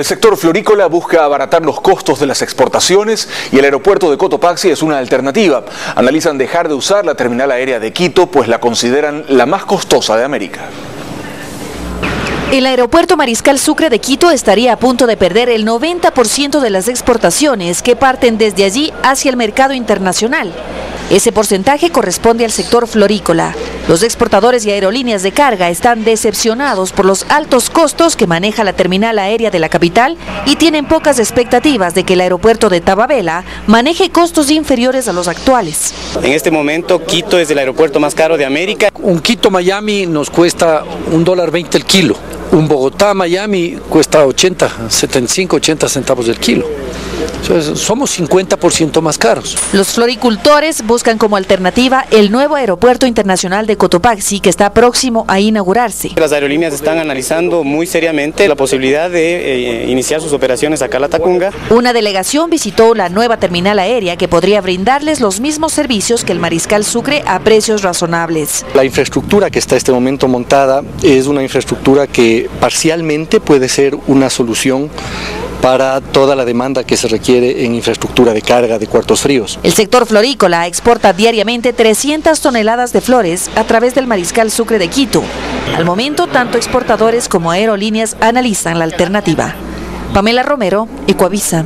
El sector florícola busca abaratar los costos de las exportaciones y el aeropuerto de Cotopaxi es una alternativa. Analizan dejar de usar la terminal aérea de Quito, pues la consideran la más costosa de América. El aeropuerto Mariscal Sucre de Quito estaría a punto de perder el 90% de las exportaciones que parten desde allí hacia el mercado internacional. Ese porcentaje corresponde al sector florícola. Los exportadores y aerolíneas de carga están decepcionados por los altos costos que maneja la terminal aérea de la capital y tienen pocas expectativas de que el aeropuerto de Tababela maneje costos inferiores a los actuales. En este momento Quito es el aeropuerto más caro de América. Un Quito-Miami nos cuesta un dólar 20 el kilo. Un Bogotá-Miami cuesta 80, 75, 80 centavos del kilo. Entonces, somos 50% más caros. Los floricultores buscan como alternativa el nuevo aeropuerto internacional de Cotopaxi que está próximo a inaugurarse. Las aerolíneas están analizando muy seriamente la posibilidad de eh, iniciar sus operaciones acá a la Tacunga. Una delegación visitó la nueva terminal aérea que podría brindarles los mismos servicios que el Mariscal Sucre a precios razonables. La infraestructura que está en este momento montada es una infraestructura que parcialmente puede ser una solución para toda la demanda que se requiere en infraestructura de carga de cuartos fríos. El sector florícola exporta diariamente 300 toneladas de flores a través del Mariscal Sucre de Quito. Al momento, tanto exportadores como aerolíneas analizan la alternativa. Pamela Romero, Ecuavisa.